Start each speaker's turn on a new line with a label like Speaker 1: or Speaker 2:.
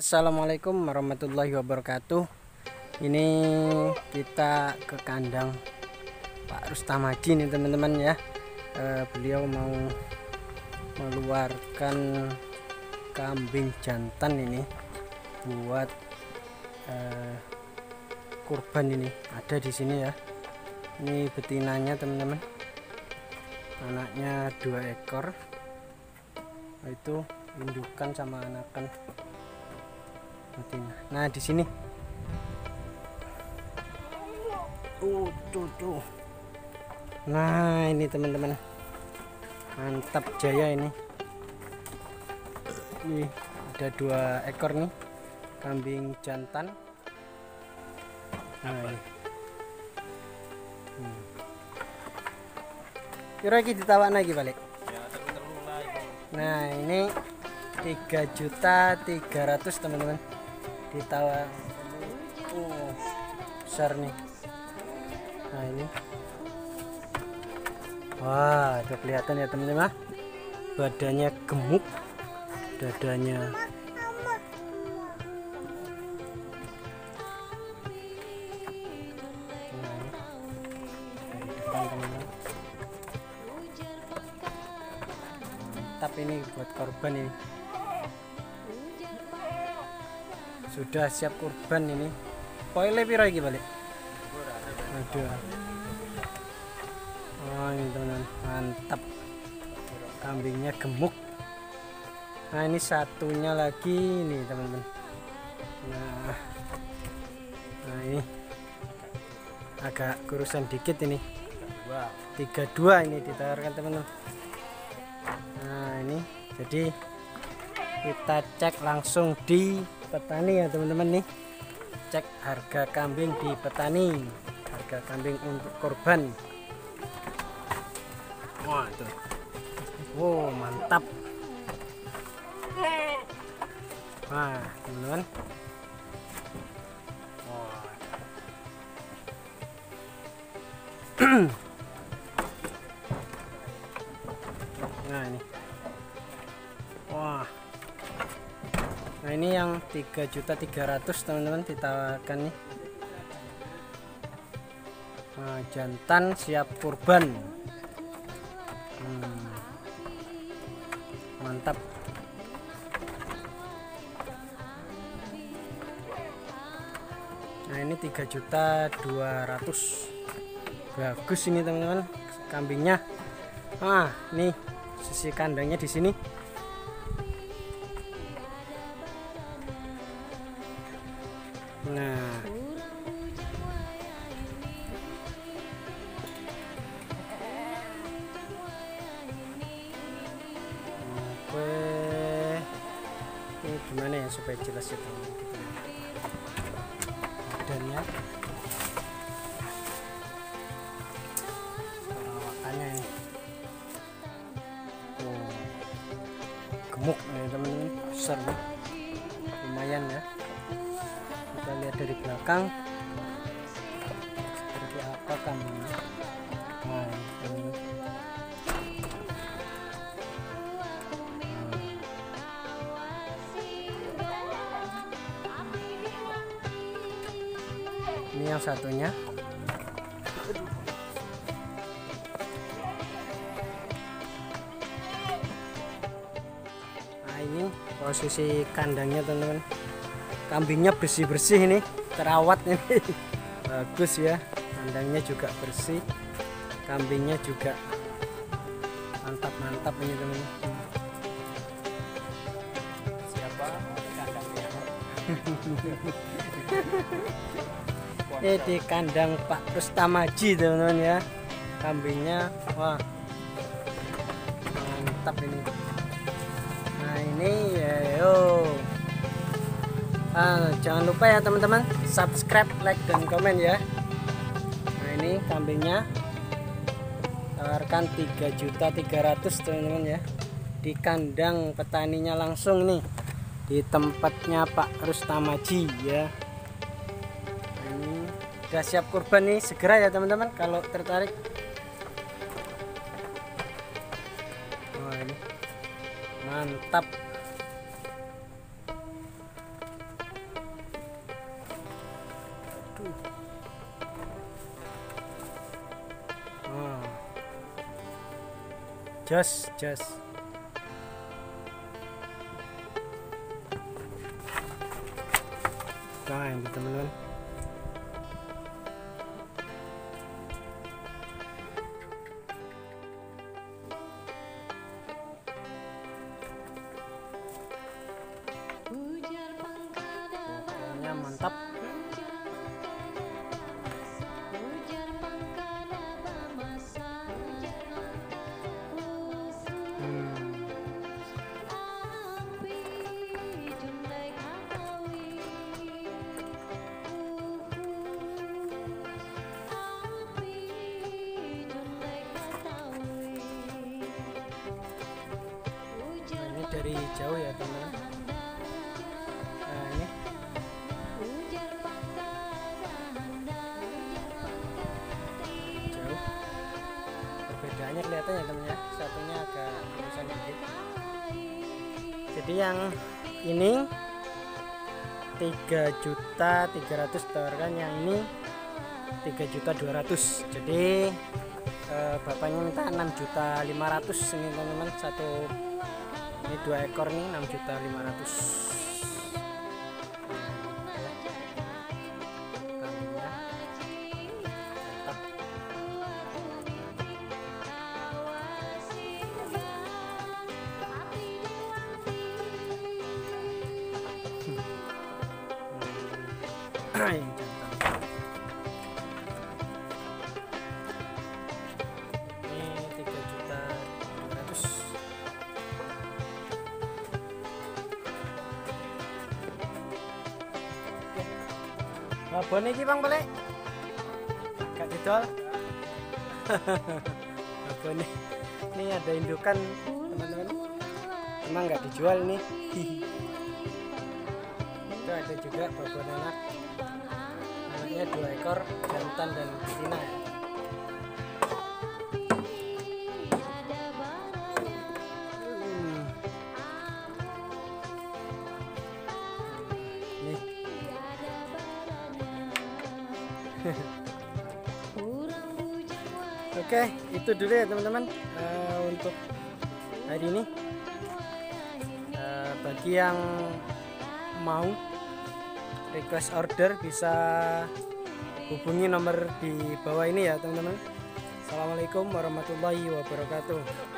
Speaker 1: Assalamualaikum warahmatullahi wabarakatuh. Ini kita ke kandang Pak Rustamaji nih teman-teman ya. E, Beliau mau mengeluarkan kambing jantan ini Buat e, kurban ini. Ada di sini ya. Ini betinanya teman-teman. Anaknya dua ekor. Itu indukan sama anakan Nah, di sini. Uh, tuh, tuh. Nah, ini teman-teman. Mantap jaya ini. Ini ada dua ekor nih kambing jantan. Nah, ini. Hmm. Kira lagi ditawa lagi balik. Nah, ini tiga juta tiga ratus teman-teman ditawar oh, besar nih nah ini wah itu kelihatan ya teman-teman ah. badannya gemuk dadanya mantap ini buat korban ini sudah siap kurban ini. Poile piro lagi balik? Aduh. Oh ini teman mantap. Kambingnya gemuk. Nah ini satunya lagi ini teman-teman. Nah. Nah ini. Agak kurusan dikit ini. Tiga dua ini ditawarkan teman-teman. Nah ini. Jadi kita cek langsung di petani ya teman-teman nih. Cek harga kambing di petani. Harga kambing untuk korban. Wah itu wow mantap. Wah teman-teman. Nah nah ini yang 3.300 teman-teman ditawarkan nih. Nah, jantan siap kurban. Hmm. mantap. Nah ini 3.200 bagus ini teman-teman kambingnya. Ah ini sisi kandangnya di sini Nah. Oke. Ini gimana ya supaya jelas ya teman Badannya. Ini. Oh. Gemuk nih teman-teman, besar nih. Lumayan ya kita lihat dari belakang seperti apa nah, ini. ini yang satunya. Nah ini posisi kandangnya teman-teman kambingnya bersih-bersih ini terawat ini. Bagus ya kandangnya juga bersih kambingnya juga mantap-mantap ini teman siapa? Kandangnya ini di kandang Pak Rustamaji teman-teman ya. Kambingnya wah mantap ini. Nah ini ya yo uh, jangan lupa ya teman-teman subscribe like dan komen ya. Nah ini kambingnya. Tawarkan 3.300 teman-teman ya. Di kandang petaninya langsung nih. Di tempatnya Pak Rustamaji ya. Nah, ini udah siap kurban nih. Segera ya teman-teman kalau tertarik. Wah, ini mantap jos jos. Nah ini teman-teman mantap dari jauh ya teman-teman nah ini. Kelihatan ya temennya. Satunya agak besar dikit. Jadi yang ini 3 juta 300 ditawarkan yang ini 3 juta 200 jadi eh, bapaknya minta 6 juta 500 ini teman-teman. Satu ini dua ekor nih 6 juta 500 kambingnya mantap. Ini Babon iki Bang balik. Gak didol. Babon ini ada indukan teman-teman. Emang nggak dijual nih. Itu ada juga babon anak. Anaknya dua ekor jantan dan betina. ya. Oke, itu dulu ya teman-teman eh, untuk hari ini. Eh, bagi yang mau request order bisa hubungi nomor di bawah ini ya teman-teman. Assalamualaikum warahmatullahi wabarakatuh.